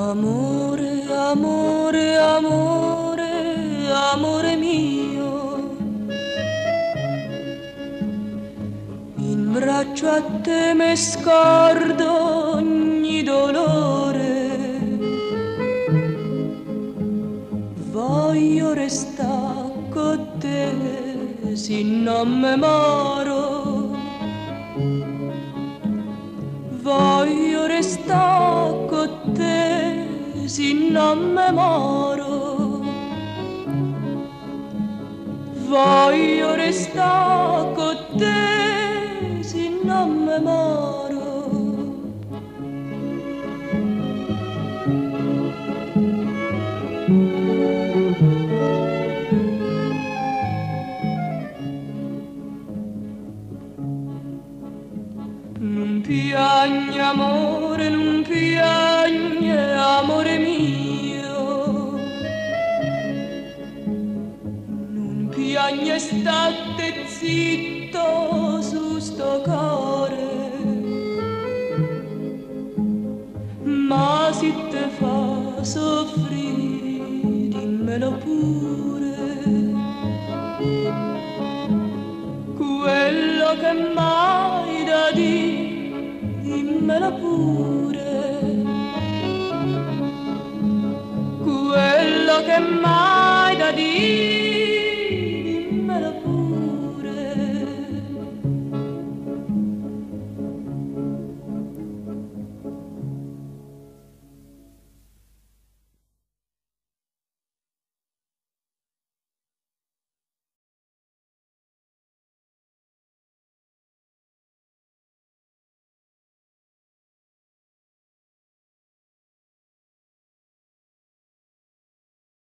Amore, amore, amore, amore mio. In braccio a te mi scordo ogni dolore. Voglio restare con te, se non mi moro. Se non mi moro. Voglio restare con te, se non mi moro. Non piagne amore, non piagne Piagne state zitto su sto cuore. Ma se te fa soffrire, dimmelo pure. quello che mai da dire, dimmelo pure.